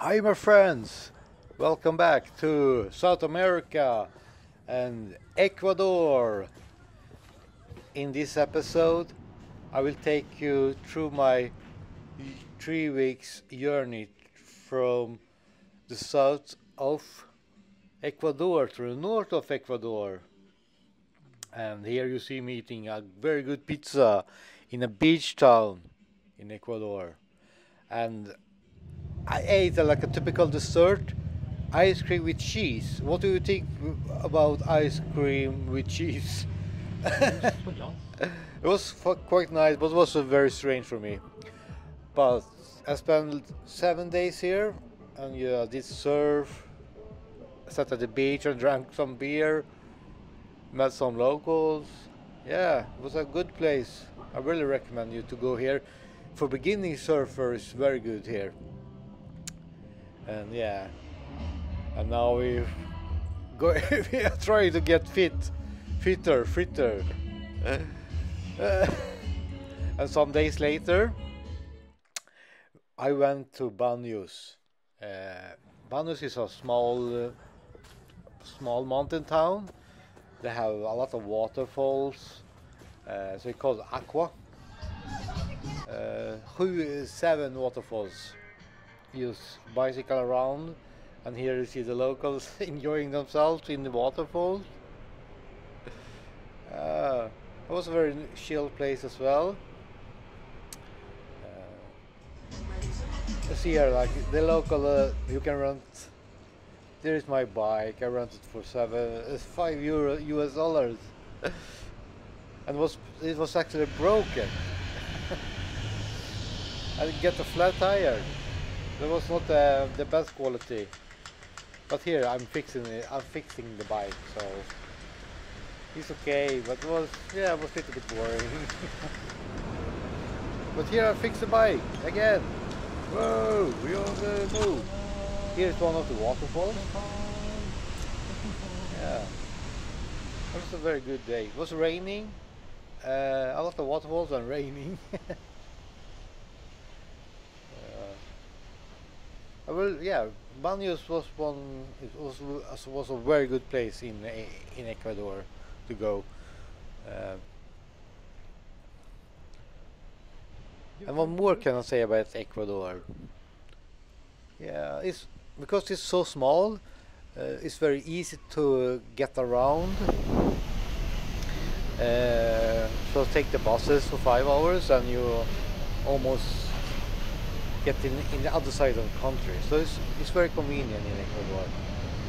Hi, my friends. Welcome back to South America and Ecuador. In this episode, I will take you through my three weeks journey from the south of Ecuador to the north of Ecuador. And here you see me eating a very good pizza in a beach town in Ecuador. And I ate like a typical dessert ice cream with cheese. What do you think about ice cream with cheese? it was quite nice, but it was very strange for me. But I spent seven days here and yeah, did surf, sat at the beach and drank some beer, met some locals. Yeah, it was a good place. I really recommend you to go here. For beginning surfers, very good here. And yeah, and now we go. we are trying to get fit, fitter, fitter. Uh, and some days later, I went to Baños. Uh, Baños is a small, uh, small mountain town. They have a lot of waterfalls. Uh, so it's called Aqua. Uh, seven waterfalls. Use bicycle around, and here you see the locals enjoying themselves in the waterfall Uh, it was a very chill place as well. Uh, see here, like the local, uh, you can rent. There is my bike. I rented for seven, uh, five euro US dollars, and was it was actually broken. I didn't get a flat tire. That was not uh, the best quality. But here I'm fixing it. I'm fixing the bike, so it's okay. But it was yeah, it was a little bit boring. but here I fixed the bike again. Whoa, we on the move. Here's one of the waterfalls. Yeah, it was a very good day. It was raining. Uh, a lot of waterfalls and raining. well, yeah, Baños was one. It was was- a very good place in E- in Ecuador to go. Uh, and what more can I say about Ecuador? Yeah, it's because it's so small. Uh, it's very easy to get around. Uh, so take the buses for five hours, and you almost get in, in the other side of the country. So it's, it's very convenient in Ecuador.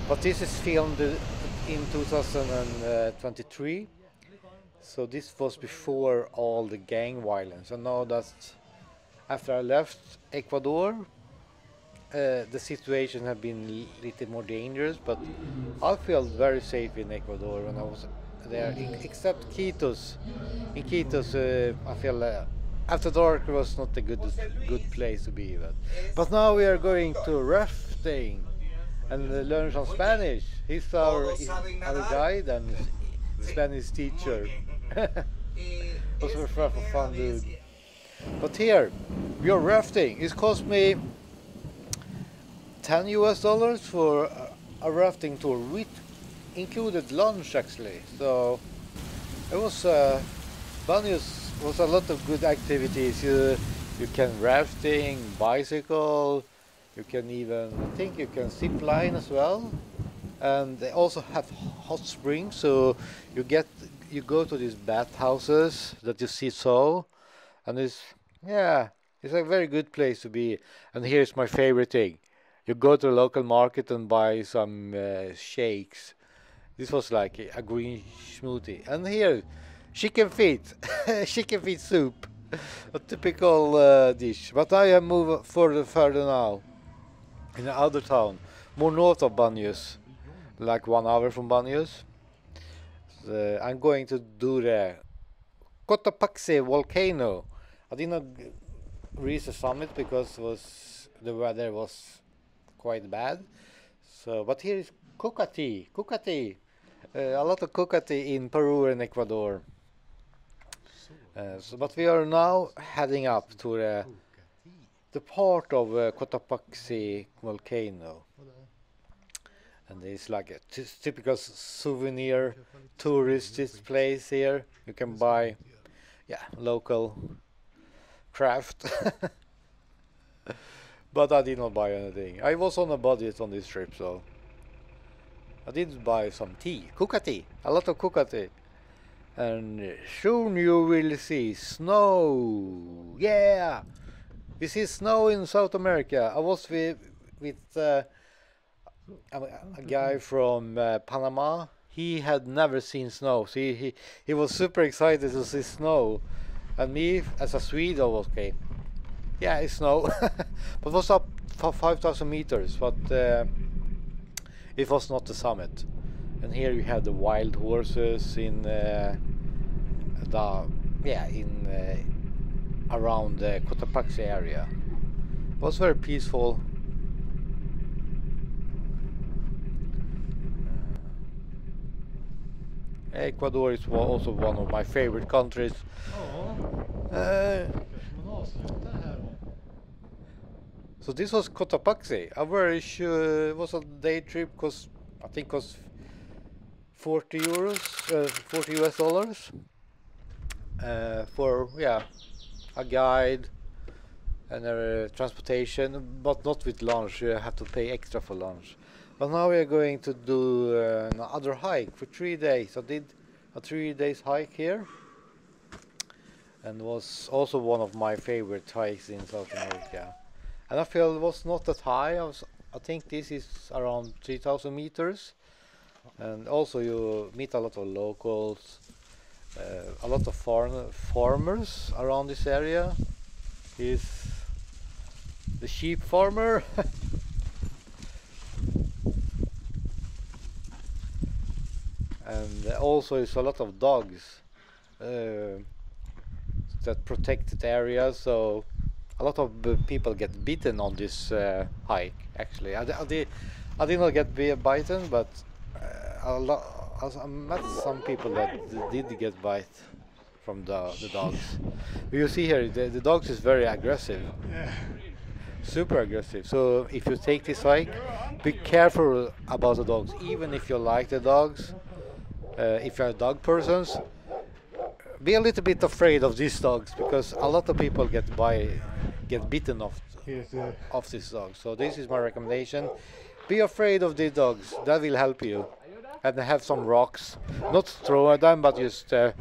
But this is filmed in 2023. So this was before all the gang violence. And now that after I left Ecuador, uh, the situation had been a little more dangerous. But I felt very safe in Ecuador when I was there, except Quitos. In Quitos, uh, I feel uh, after dark was not a good good place to be. But but now we are going to rafting and learn some Spanish. He's our our guide and Spanish teacher. was for fun, dude. But here, we are rafting. It cost me 10 US dollars for a, rafting tour with included lunch actually. So it was uh, Baños was a lot of good activities. You you can rafting, bicycle, you can even I think you can zip line as well. And they also have hot springs, so you get you go to these bathhouses that you see so, and it's yeah, it's a very good place to be. And here's my favorite thing: you go to the local market and buy some uh, shakes. This was like a, a green smoothie, and here, chicken feet, chicken feet soup, a typical uh, dish. But I have moved further further now, in another town, more north of Baños, like one hour from Baños. Uh, I'm going to do the Cotopaxi volcano. I did not reach the summit because was the weather was quite bad. So, but here is Cocati, Cocati, uh, a lot of Cocati in Peru and Ecuador. Uh, so, but we are now heading up to the the part of uh, Cotopaxi volcano. And it's like a typical souvenir tourist place here. You can buy, yeah, local craft. but I did not buy anything. I was on a budget on this trip, so I did buy some tea, kuka tea, a lot of kuka tea. And soon you will see snow. Yeah, we see snow in South America. I was with with uh, a, a guy from uh, Panama. He had never seen snow, so he, he he was super excited to see snow. And me, as a Swede, I was okay. Yeah, it's snow, but was up for 5,000 meters, but uh, it was not the summit. And here you have the wild horses in uh, the yeah in uh, around the Cotopaxi area. It was very peaceful. Ecuador is also one of my favorite countries. Uh, kanske man avslutar här då. So this was Cotopaxi. Sure it was a day trip because I think it was 40 euros, uh, 40 US dollars uh, for yeah a guide and uh, transportation, but not with lunch. You have to pay extra for lunch. But now we are going to do uh, another hike for three days. I did a three days hike here, and was also one of my favorite hikes in South America and I feel it was not that high. I, was, I think this is around 3,000 meters, and also you meet a lot of locals, uh, a lot of farm farmers around this area. He's the sheep farmer. and also it's a lot of dogs uh, that protected area so a lot of people get bitten on this uh, hike. Actually, I, I did, I did not get bi- bitten, but a lot. I met some people that did get bite from the the dogs. you see here, the, the dogs is very aggressive, super aggressive. So if you take this hike, be careful about the dogs. Even if you like the dogs, uh, if you're a dog persons, be a little bit afraid of these dogs because a lot of people get by get bitten off Here's the of these dogs. So this is my recommendation. Be afraid of these dogs. That will help you. And have some rocks. Not throw at them, but just uh,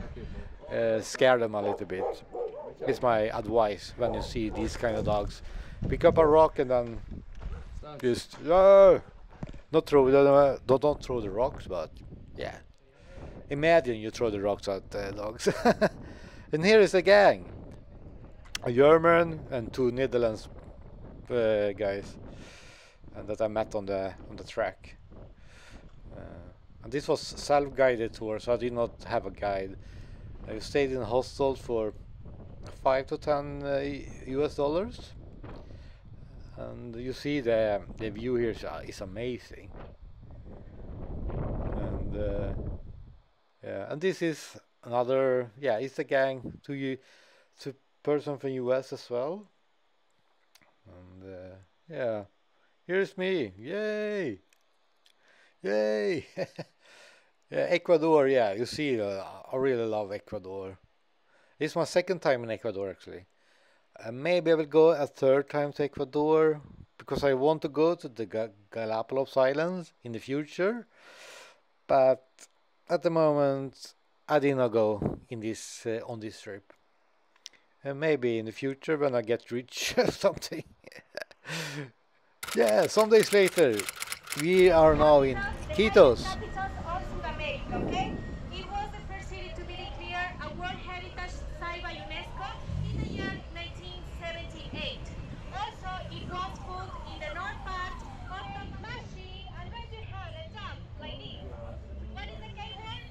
uh, scare them a little bit. It's my advice when you see these kind of dogs. Pick up a rock and then just uh, not throw them. Uh, don't don't throw the rocks, but yeah. Imagine you throw the rocks at uh, dogs. and here is a gang a German and two Netherlands uh, guys, that I met on the on the track. Uh, and this was self-guided tour, so I did not have a guide. I stayed in a hostel for five to ten uh, U.S. dollars, and you see the the view here is, uh, amazing. And uh, yeah, and this is another yeah, it's a gang to you to person from US as well. And uh, yeah, here's me. Yay! Yay! yeah, Ecuador. Yeah, you see, uh, I really love Ecuador. It's my second time in Ecuador actually. Uh, maybe I will go a third time to Ecuador because I want to go to the Ga- Galapagos Islands in the future. But at the moment, I did not go in this uh, on this trip. And maybe in the future when I get rich or something. yeah, some days later, we are now in Quitos. Capitals of South America, okay? It was the first city to be declared a World Heritage Site by UNESCO in the year 1978. Also, it was put in the north part of Mashi and raise your hand and jump like this. What is the K word?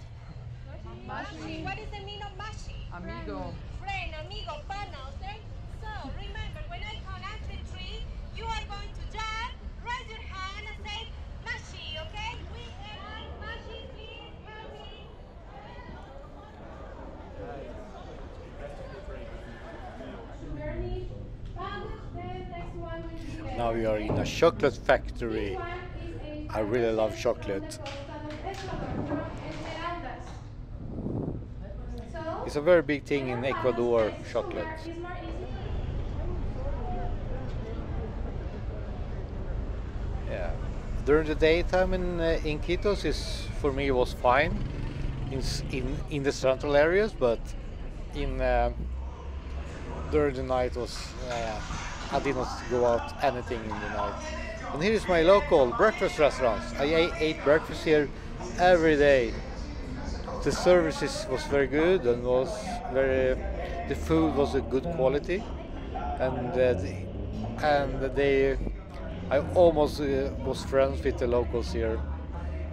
Mashi. What is the meaning of Mashi? Amigo. Friend, amigo, partner, okay? So, remember, when I count out to three, you are going to jump, raise your hand and say, Mashi, okay? We everyone, Mashi, please help me. Bernie, vamos desde Now we are in a chocolate factory. I really love chocolate. It's a very big thing in Ecuador, chocolate. Yeah. During the daytime in uh, in Quitos is for me was fine in in in the central areas, but in uh, during the night was uh, I did not go out anything in the night. And here is my local breakfast restaurants. I ate, breakfast here every day. The services was very good and was very the food was a good quality and uh, the, and they I almost uh, was friends with the locals here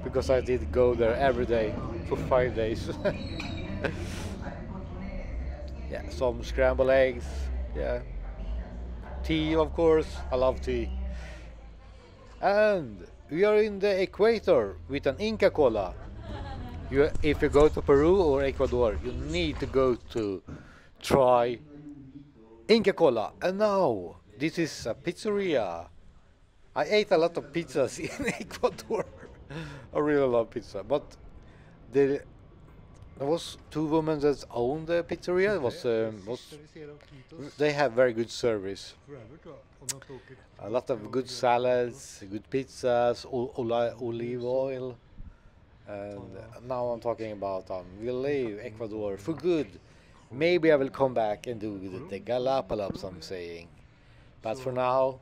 because I did go there every day for five days. yeah, some scrambled eggs. Yeah, tea of course. I love tea. And we are in the equator with an Inca Cola. You, if you go to Peru or Ecuador, you need to go to try Inca Cola. And now this is a pizzeria. I ate a lot of pizzas in Ecuador. I really love pizza, but the there was two women that owned the pizzeria. It was um, was Ska vi se då, Kitos they have very good service. Forever tror jag. Om jag inte åker. A lot of good salads, good pizzas, olive oil. And now I'm talking about um, we'll leave Ecuador for good. Maybe I will come back and do the, the Galapagos, I'm saying. But for now,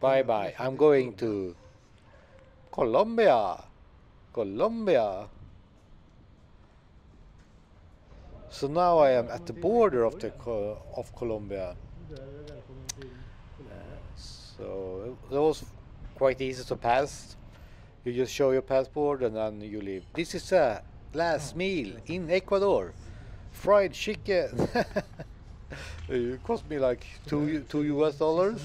bye bye. I'm going to Colombia. Colombia. So now I am at the border of the of Colombia. Till So that was quite easy to pass. You just show your passport and then you leave. This is a last meal in Ecuador. Fried chicken. it cost me like two two US dollars.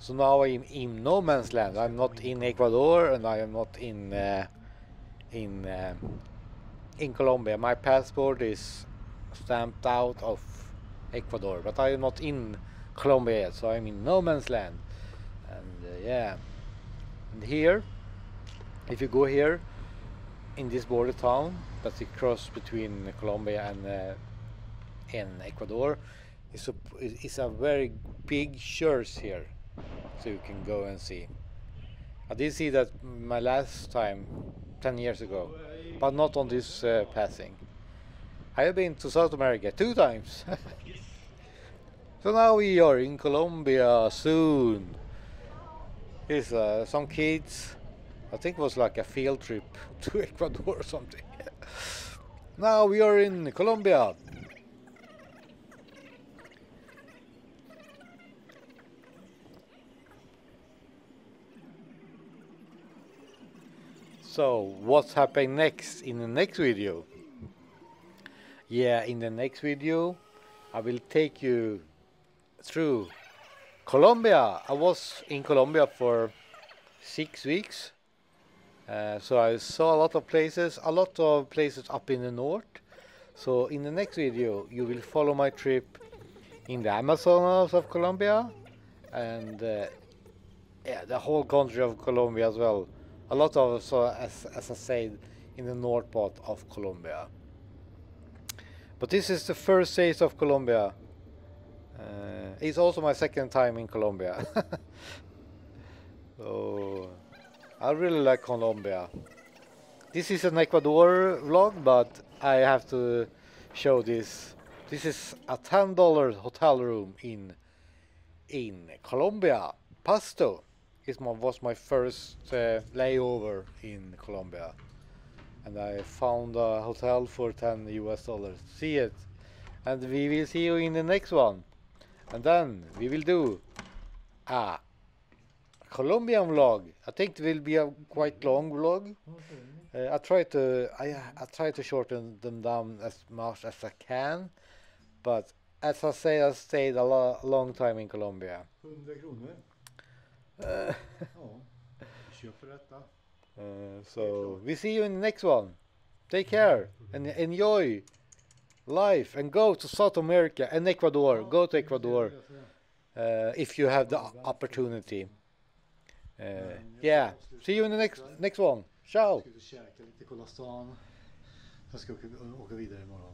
So now I'm in no man's land. I'm not in Ecuador and I am not in uh, in uh, in Colombia. My passport is stamped out of Ecuador, but I am not in Colombia yet. So I'm in no man's land. And uh, yeah, and here, if you go here in this border town, that's the cross between Colombia and uh, Ecuador, it's a is a very big church here so you can go and see. I did see that my last time, 10 years ago, but not on this uh, passing. I have been to South America two times. so now we are in Colombia soon. Here's uh, some kids. I think it was like a field trip to Ecuador or something. now we are in Colombia. So what's happening next in the next video? Yeah, in the next video I will take you through Colombia. I was in Colombia for six weeks. Uh, so I saw a lot of places, a lot of places up in the north. So in the next video you will follow my trip in the Amazonas of Colombia and uh, yeah, the whole country of Colombia as well. A lot of so as as I said in the north part of Colombia. But this is the first taste of Colombia. Uh, it's also my second time in Colombia. so I really like Colombia. This is an Ecuador vlog, but I have to show this. This is a ten dollar hotel room in in Colombia, Pasto. It was my first uh, layover in Colombia, and I found a hotel for 10 US dollars. See it, and we will see you in the next one, and then we will do a Colombian vlog. I think it will be a quite long vlog. Uh, I try to I I try to shorten them down as much as I can, but as I say, I stayed a lo- long time in Colombia. 100 kronor. Ja. Köp för detta. Uh, so we see you in the next one. Take care and enjoy life and go to South America and Ecuador. Go to Ecuador. uh, if you have the opportunity. Uh, yeah. See you in the next next one. Ciao. Ska ut och käka lite, kolla stan. Sen ska åka, åka vidare imorgon.